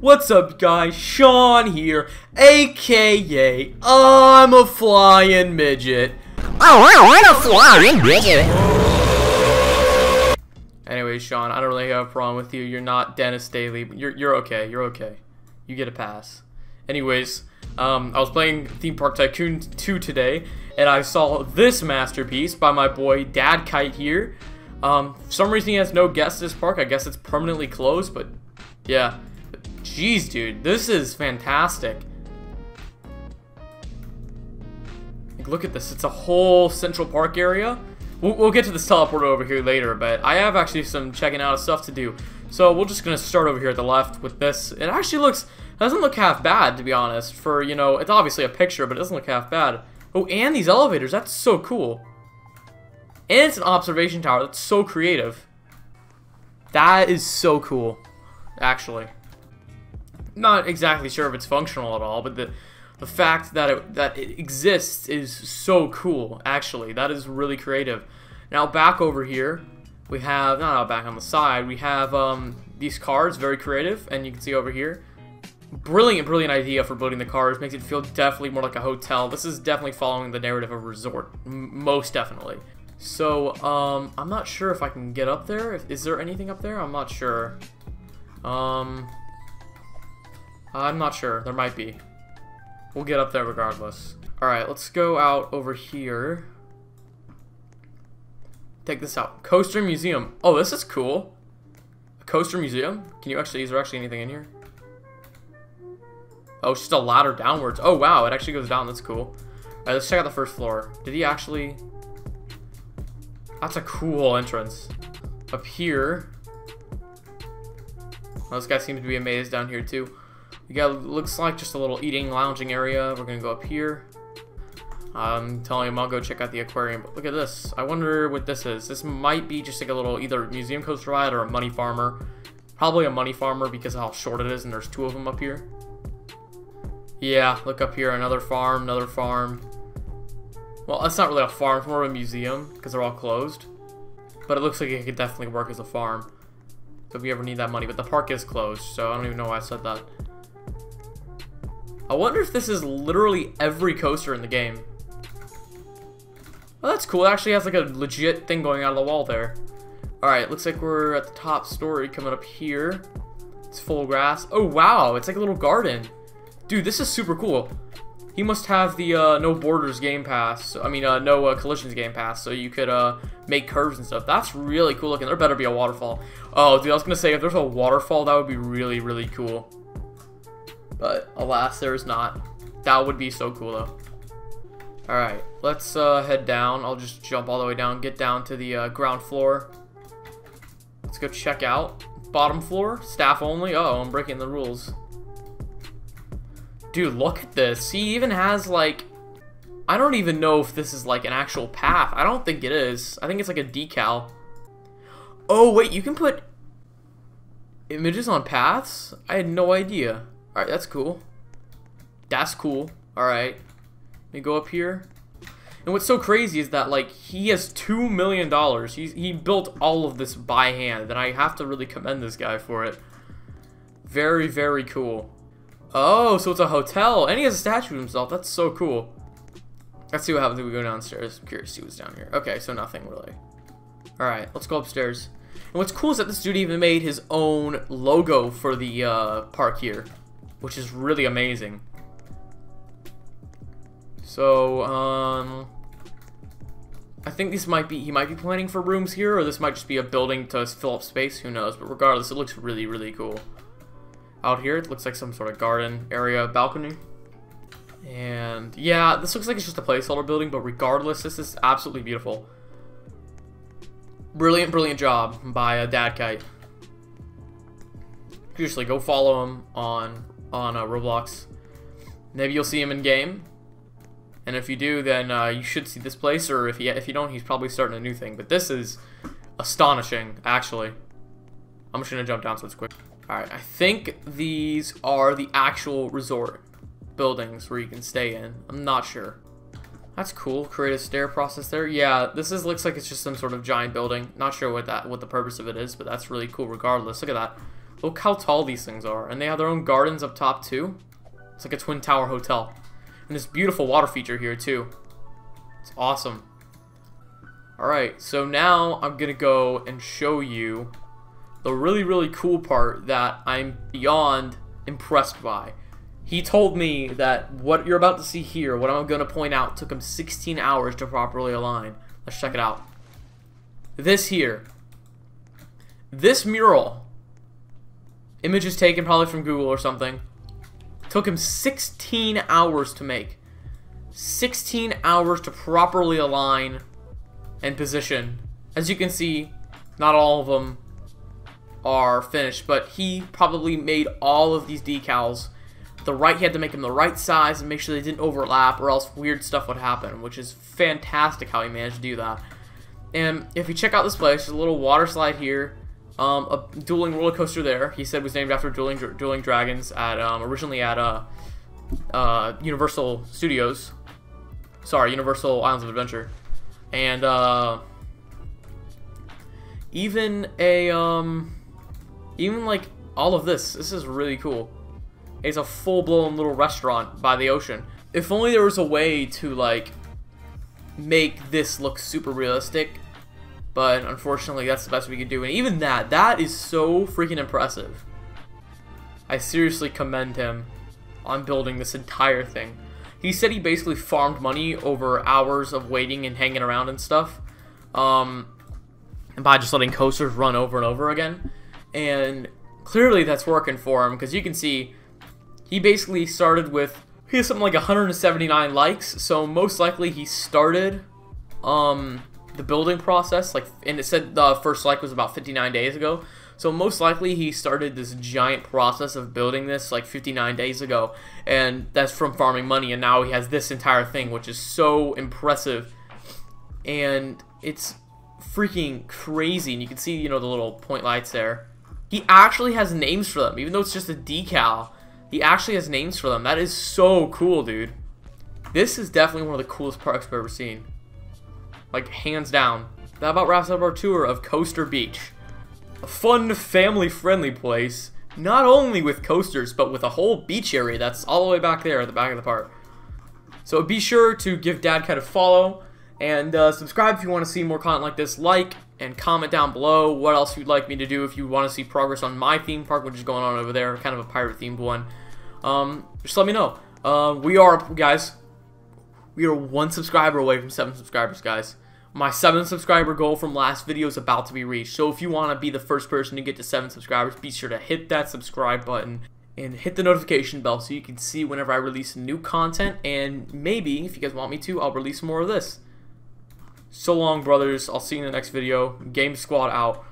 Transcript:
What's up guys, Sean here, aka I'm a flying midget. Oh, I'm a flying midget. Anyway, Sean, I don't really have a problem with you. You're not Dennis Daly. But you're, you're okay, you're okay. You get a pass. Anyways, um, I was playing Theme Park Tycoon 2 today, and I saw this masterpiece by my boy Dad Kite here. Um, for some reason he has no guests at this park. I guess it's permanently closed, but yeah. Jeez, dude, this is fantastic. Like, look at this. It's a whole Central Park area. We'll, we'll get to this teleporter over here later, but I have actually some checking out of stuff to do. So we're just going to start over here at the left with this. It actually looks, doesn't look half bad, to be honest. For, you know, it's obviously a picture, but it doesn't look half bad. Oh, and these elevators. That's so cool. And it's an observation tower. That's so creative. That is so cool, actually not exactly sure if it's functional at all, but the the fact that it, that it exists is so cool, actually. That is really creative. Now, back over here, we have, no, no, back on the side, we have um, these cars, very creative, and you can see over here. Brilliant, brilliant idea for building the cars. Makes it feel definitely more like a hotel. This is definitely following the narrative of resort. most definitely. So, um, I'm not sure if I can get up there. Is there anything up there? I'm not sure. Um, I'm not sure. There might be. We'll get up there regardless. Alright, let's go out over here. Take this out. Coaster Museum. Oh, this is cool. A coaster museum? Can you actually, is there actually anything in here? Oh, it's just a ladder downwards. Oh, wow, it actually goes down. That's cool. Alright, let's check out the first floor. Did he actually... That's a cool entrance. Up here... Well, this guy seems to be amazed down here, too. We got, looks like just a little eating, lounging area. We're gonna go up here. I'm telling him I'll go check out the aquarium, but look at this. I wonder what this is. This might be just like a little either museum coaster ride or a money farmer. Probably a money farmer because of how short it is and there's two of them up here. Yeah, look up here, another farm, another farm. Well, that's not really a farm, it's more of a museum because they're all closed. But it looks like it could definitely work as a farm. So If we ever need that money, but the park is closed, so I don't even know why I said that. I wonder if this is literally every coaster in the game. Well, that's cool. It actually has like a legit thing going out of the wall there. Alright, looks like we're at the top story coming up here. It's full grass. Oh, wow. It's like a little garden. Dude, this is super cool. He must have the uh, no borders game pass. I mean, uh, no uh, collisions game pass, so you could uh, make curves and stuff. That's really cool looking. There better be a waterfall. Oh, dude, I was gonna say if there's a waterfall, that would be really, really cool. But alas, there is not. That would be so cool though. Alright, let's uh, head down. I'll just jump all the way down, get down to the uh, ground floor. Let's go check out. Bottom floor, staff only. oh, I'm breaking the rules. Dude, look at this. He even has like... I don't even know if this is like an actual path. I don't think it is. I think it's like a decal. Oh, wait, you can put images on paths? I had no idea. Alright, that's cool. That's cool. Alright. Let me go up here. And what's so crazy is that, like, he has $2 million. He's, he built all of this by hand, and I have to really commend this guy for it. Very, very cool. Oh, so it's a hotel, and he has a statue of himself. That's so cool. Let's see what happens if we go downstairs. I'm curious to see what's down here. Okay, so nothing, really. Alright, let's go upstairs. And what's cool is that this dude even made his own logo for the uh, park here which is really amazing. So, um, I think this might be, he might be planning for rooms here, or this might just be a building to fill up space, who knows, but regardless, it looks really, really cool. Out here, it looks like some sort of garden area balcony. And, yeah, this looks like it's just a placeholder building, but regardless, this is absolutely beautiful. Brilliant, brilliant job by uh, Dad Kite. Seriously, go follow him on on uh, Roblox. Maybe you'll see him in game. And if you do, then uh, you should see this place. Or if you if you don't, he's probably starting a new thing. But this is astonishing, actually. I'm just gonna jump down so it's quick. All right, I think these are the actual resort buildings where you can stay in. I'm not sure. That's cool. Create a stair process there. Yeah, this is looks like it's just some sort of giant building. Not sure what that what the purpose of it is, but that's really cool regardless. Look at that. Look how tall these things are. And they have their own gardens up top too. It's like a twin tower hotel. And this beautiful water feature here too. It's awesome. Alright, so now I'm going to go and show you the really, really cool part that I'm beyond impressed by. He told me that what you're about to see here, what I'm going to point out, took him 16 hours to properly align. Let's check it out. This here. This mural. Images taken probably from Google or something. Took him 16 hours to make. 16 hours to properly align and position. As you can see, not all of them are finished, but he probably made all of these decals the right, he had to make them the right size and make sure they didn't overlap or else weird stuff would happen, which is fantastic how he managed to do that. And if you check out this place, there's a little water slide here, um, a dueling roller coaster there. He said was named after dueling dueling dragons at um, originally at uh, uh, Universal Studios. Sorry, Universal Islands of Adventure, and uh, even a um, even like all of this. This is really cool. It's a full-blown little restaurant by the ocean. If only there was a way to, like, make this look super realistic. But unfortunately, that's the best we could do. And even that, that is so freaking impressive. I seriously commend him on building this entire thing. He said he basically farmed money over hours of waiting and hanging around and stuff. Um, and by just letting coasters run over and over again. And clearly that's working for him because you can see he basically started with he has something like 179 likes, so most likely he started um the building process like and it said the first like was about 59 days ago. So most likely he started this giant process of building this like 59 days ago and that's from farming money and now he has this entire thing which is so impressive and it's freaking crazy and you can see you know the little point lights there. He actually has names for them even though it's just a decal he actually has names for them. That is so cool, dude. This is definitely one of the coolest parks I've ever seen. Like, hands down. That about wraps up our tour of Coaster Beach. A fun, family-friendly place. Not only with coasters, but with a whole beach area that's all the way back there at the back of the park. So be sure to give Dad Cat a follow. And uh, subscribe if you want to see more content like this. Like and comment down below what else you'd like me to do if you want to see progress on my theme park, which is going on over there, kind of a pirate themed one. Um, just let me know. Uh, we are, guys, we are one subscriber away from seven subscribers, guys. My seven subscriber goal from last video is about to be reached. So if you want to be the first person to get to seven subscribers, be sure to hit that subscribe button and hit the notification bell so you can see whenever I release new content. And maybe, if you guys want me to, I'll release more of this. So long, brothers. I'll see you in the next video. Game Squad out.